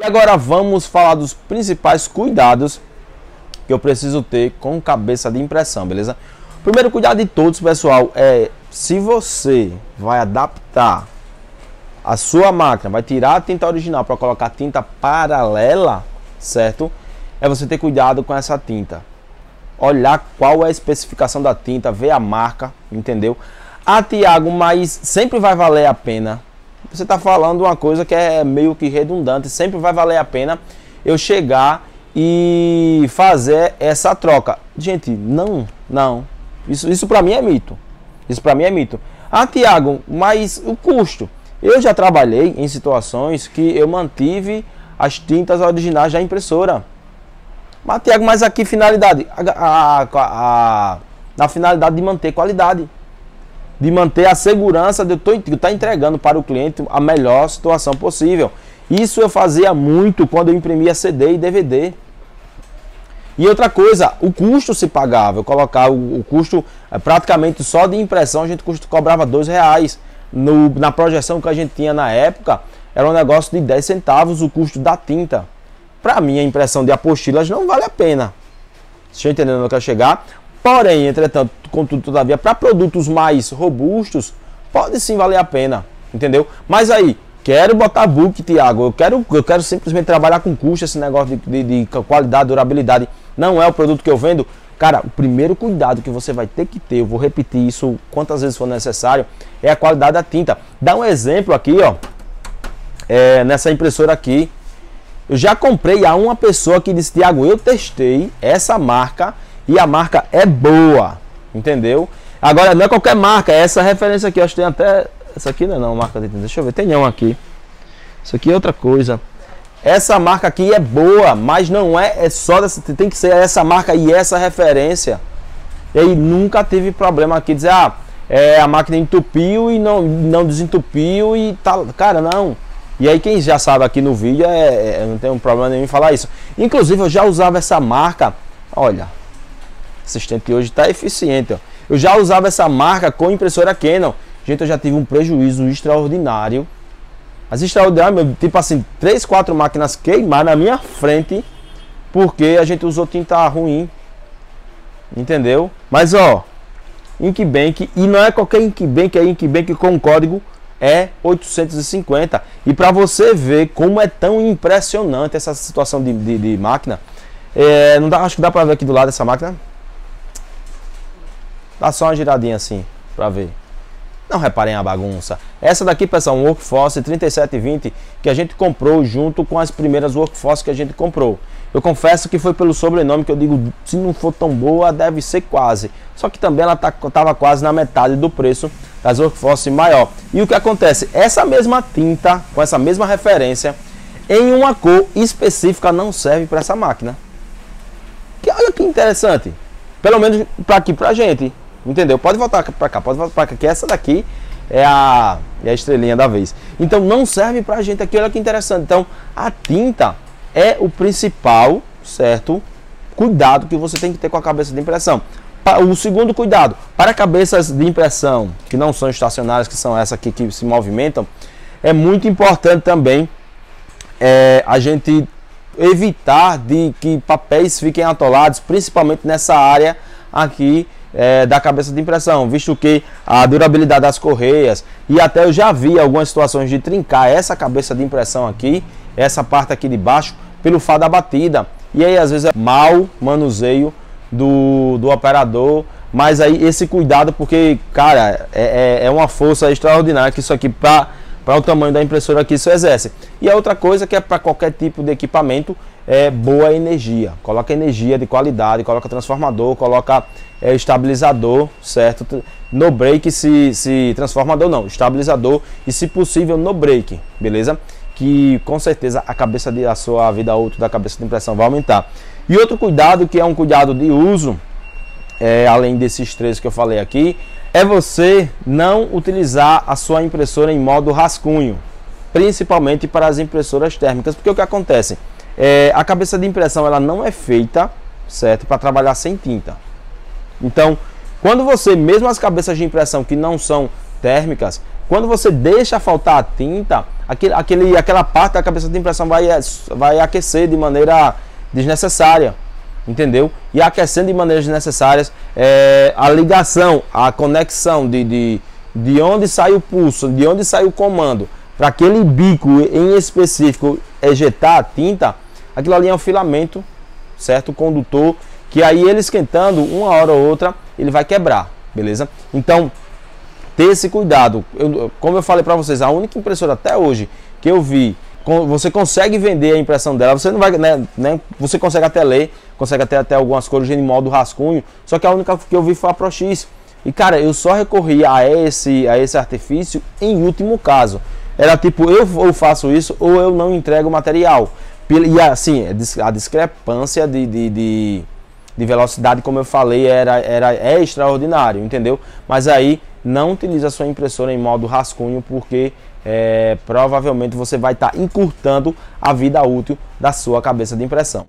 E agora vamos falar dos principais cuidados que eu preciso ter com cabeça de impressão, beleza? Primeiro cuidado de todos, pessoal, é se você vai adaptar a sua máquina, vai tirar a tinta original para colocar tinta paralela, certo? É você ter cuidado com essa tinta. Olhar qual é a especificação da tinta, ver a marca, entendeu? Ah, Tiago, mas sempre vai valer a pena você está falando uma coisa que é meio que redundante. Sempre vai valer a pena eu chegar e fazer essa troca. Gente, não, não. Isso, isso para mim é mito. Isso para mim é mito. Ah, Tiago, mas o custo? Eu já trabalhei em situações que eu mantive as tintas originais da impressora. Mas, Tiago, mas aqui finalidade? A, a, a, na finalidade de manter qualidade de manter a segurança de eu estar tá entregando para o cliente a melhor situação possível. Isso eu fazia muito quando eu imprimia CD e DVD. E outra coisa, o custo se pagava. Eu colocava o, custo é, praticamente só de impressão, a gente custo, cobrava dois reais. No, na projeção que a gente tinha na época, era um negócio de 10 centavos o custo da tinta. Para mim, a impressão de apostilas não vale a pena. Vocês estão entendendo onde eu quero chegar? Porém, entretanto, contudo, todavia, para produtos mais robustos, pode sim valer a pena, entendeu? Mas aí, quero botar book, Tiago, eu quero, eu quero simplesmente trabalhar com custo, esse negócio de, de, de qualidade, durabilidade, não é o produto que eu vendo. Cara, o primeiro cuidado que você vai ter que ter, eu vou repetir isso quantas vezes for necessário, é a qualidade da tinta. Dá um exemplo aqui, ó, é, nessa impressora aqui. Eu já comprei a uma pessoa que disse, Tiago, eu testei essa marca e a marca é boa, entendeu? Agora não é qualquer marca, é essa referência aqui, acho que tem até essa aqui não é não, marca de deixa eu ver, tem não aqui. Isso aqui é outra coisa. Essa marca aqui é boa, mas não é, é só dessa, tem que ser essa marca e essa referência. E aí nunca teve problema aqui dizer, ah, é, a máquina entupiu e não, não desentupiu e tal. Cara, não. E aí quem já sabe aqui no vídeo, é, é, não tem um problema nenhum em falar isso. Inclusive eu já usava essa marca, olha, assistente hoje está eficiente. Ó. Eu já usava essa marca com impressora Canon. Gente, eu já tive um prejuízo extraordinário. Mas extraordinário, tipo assim, três, quatro máquinas queimaram na minha frente porque a gente usou tinta ruim. Entendeu? Mas ó, Inkbank, e não é qualquer Inkbank, é Inkbank com código é 850. E para você ver como é tão impressionante essa situação de, de, de máquina, é, não dá, acho que dá para ver aqui do lado dessa máquina. Dá só uma giradinha assim, pra ver. Não reparem a bagunça. Essa daqui, pessoal, um Workforce 3720 que a gente comprou junto com as primeiras Workforce que a gente comprou. Eu confesso que foi pelo sobrenome que eu digo, se não for tão boa, deve ser quase. Só que também ela estava tá, quase na metade do preço das Workforce maior. E o que acontece? Essa mesma tinta, com essa mesma referência, em uma cor específica não serve para essa máquina. Que olha que interessante. Pelo menos para aqui pra gente. Entendeu? Pode voltar para cá, pode voltar para cá, que essa daqui é a, é a estrelinha da vez. Então não serve para a gente aqui, olha que interessante. Então a tinta é o principal, certo? Cuidado que você tem que ter com a cabeça de impressão. O segundo cuidado, para cabeças de impressão que não são estacionárias, que são essas aqui que se movimentam, é muito importante também é, a gente evitar de que papéis fiquem atolados, principalmente nessa área aqui é, da cabeça de impressão, visto que a durabilidade das correias e até eu já vi algumas situações de trincar essa cabeça de impressão aqui, essa parte aqui de baixo, pelo fato da batida. E aí às vezes é mau manuseio do, do operador, mas aí esse cuidado porque, cara, é, é, é uma força extraordinária que isso aqui para para o tamanho da impressora que isso exerce. E a outra coisa que é para qualquer tipo de equipamento é boa energia. Coloca energia de qualidade, coloca transformador, coloca é, estabilizador, certo? No break, se, se transformador não, estabilizador e se possível no break, beleza? Que com certeza a cabeça de a sua vida útil da cabeça de impressão vai aumentar. E outro cuidado que é um cuidado de uso, é, além desses três que eu falei aqui, é você não utilizar a sua impressora em modo rascunho, principalmente para as impressoras térmicas, porque o que acontece? É, a cabeça de impressão ela não é feita, certo, para trabalhar sem tinta. Então, quando você, mesmo as cabeças de impressão que não são térmicas, quando você deixa faltar a tinta, aquele, aquele, aquela parte da cabeça de impressão vai, vai aquecer de maneira desnecessária. Entendeu? E aquecendo de maneiras desnecessárias, é, a ligação, a conexão de, de, de onde sai o pulso, de onde sai o comando, para aquele bico em específico ejetar a tinta, aquilo ali é um filamento, certo? Condutor, que aí ele esquentando uma hora ou outra, ele vai quebrar, beleza? Então, ter esse cuidado. Eu, como eu falei para vocês, a única impressora até hoje que eu vi, você consegue vender a impressão dela, você não vai, né, né você consegue até ler, consegue até, até algumas cores de modo rascunho, só que a única que eu vi foi a ProX. E cara, eu só recorri a esse, a esse artifício em último caso. Era tipo, eu ou faço isso ou eu não entrego o material. E assim, a discrepância de, de, de, de velocidade, como eu falei, era, era é extraordinário, entendeu? Mas aí não utilize sua impressora em modo rascunho, porque é, provavelmente você vai estar tá encurtando a vida útil da sua cabeça de impressão.